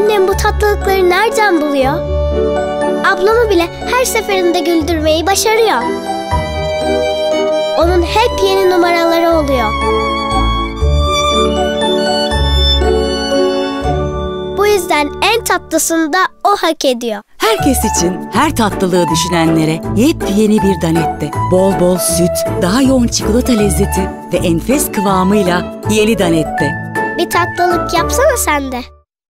Annem bu tatlılıkları nereden buluyor? Ablamı bile her seferinde güldürmeyi başarıyor. Onun hep yeni numaraları oluyor. Bu yüzden en tatlısını da o hak ediyor. Herkes için her tatlılığı düşünenlere yepyeni bir Danette. Bol bol süt, daha yoğun çikolata lezzeti ve enfes kıvamıyla yeni Danette. Bir tatlılık yapsana sen de.